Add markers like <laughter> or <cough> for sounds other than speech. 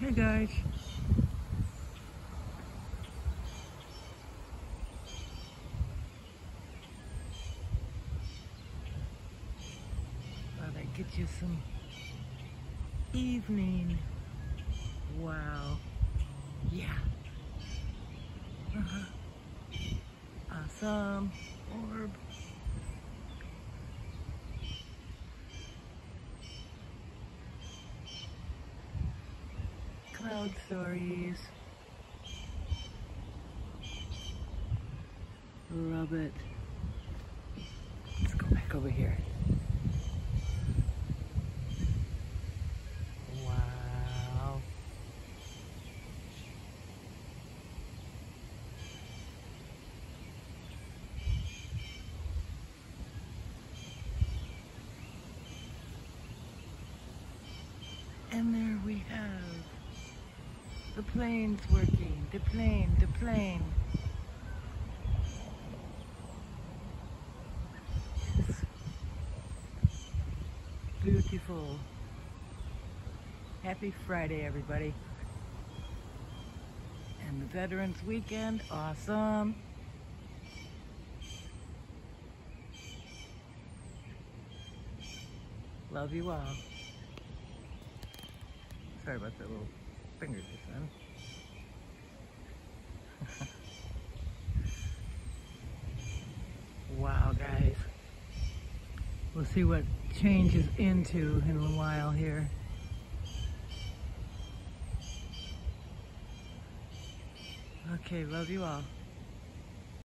Hey guys. Thought I'd get you some evening. Wow. Yeah. Uh-huh. Awesome. Orb. Stories. Love it. Let's go back over here. Wow. And there we have the plane's working. The plane, the plane. Yes. Beautiful. Happy Friday, everybody. And the Veterans Weekend, awesome. Love you all. Sorry about that little finger just then. <laughs> wow, guys. We'll see what changes into in a while here. Okay, love you all.